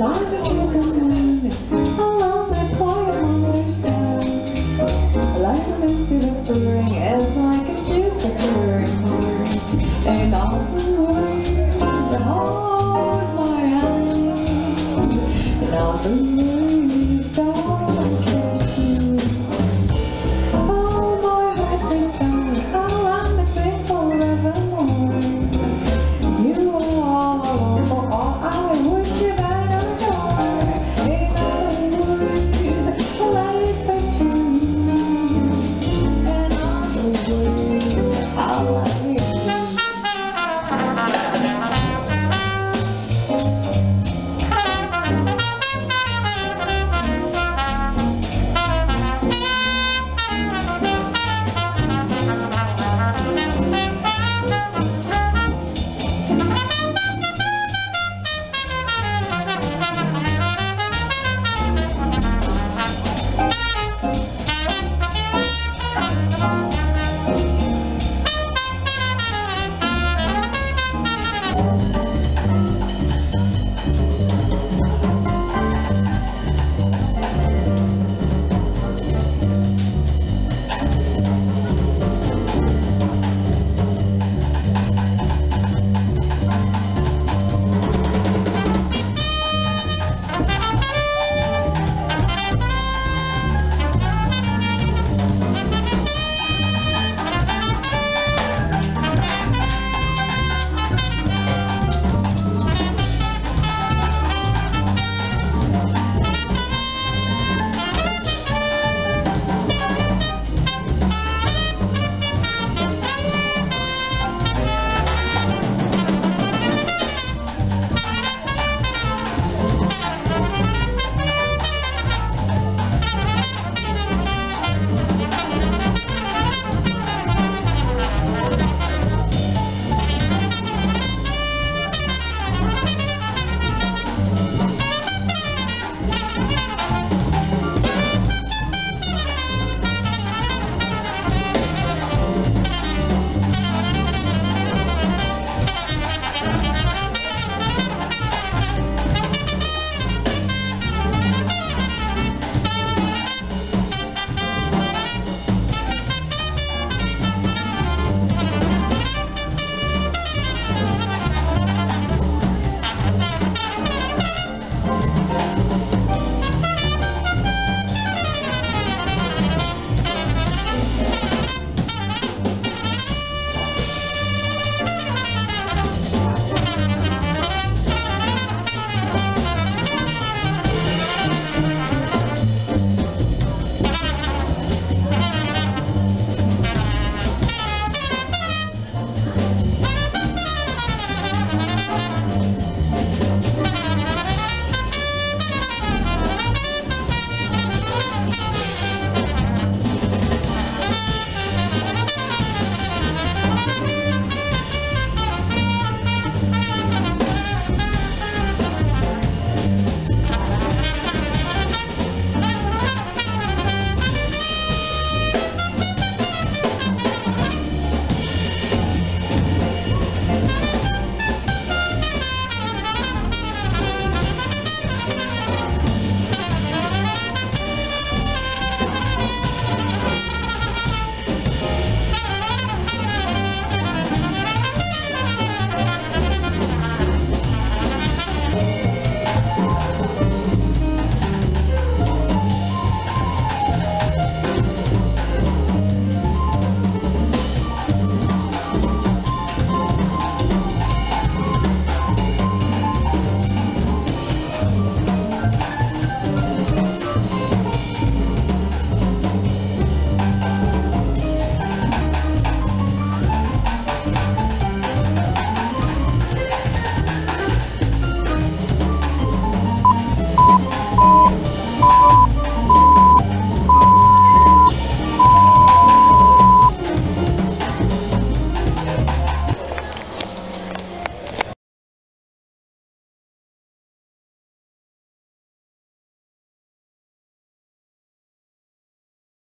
long